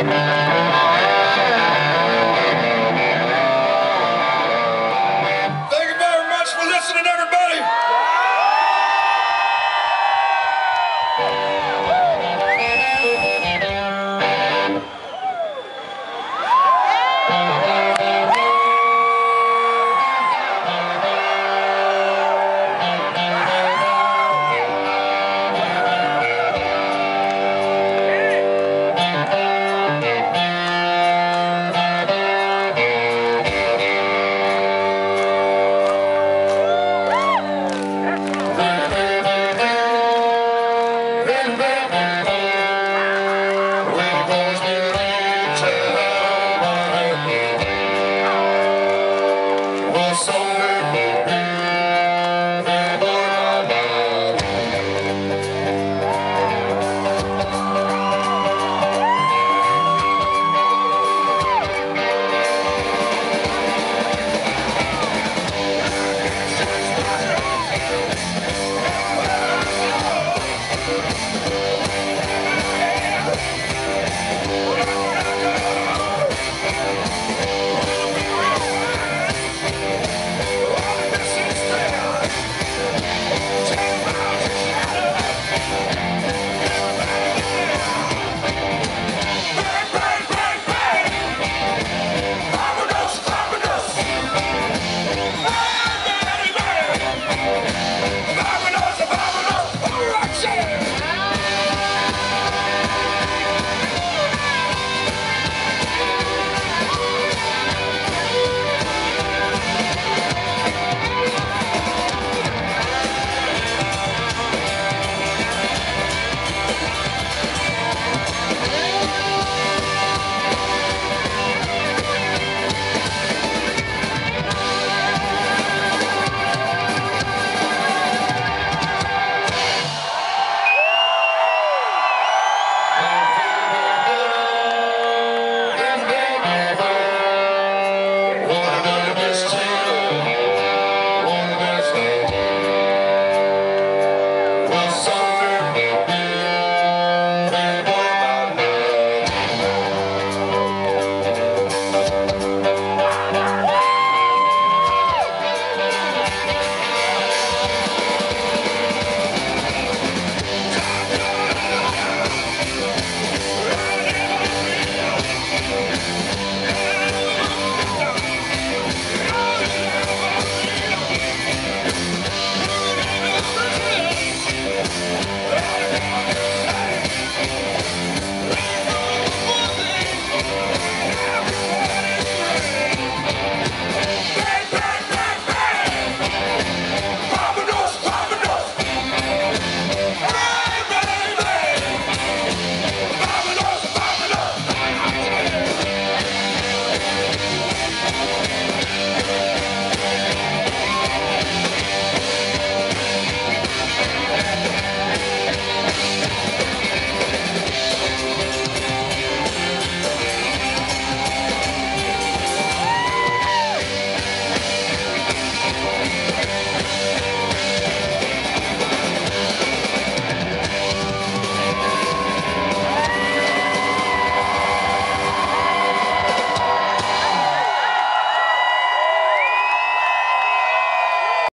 Thank you very much for listening, everybody.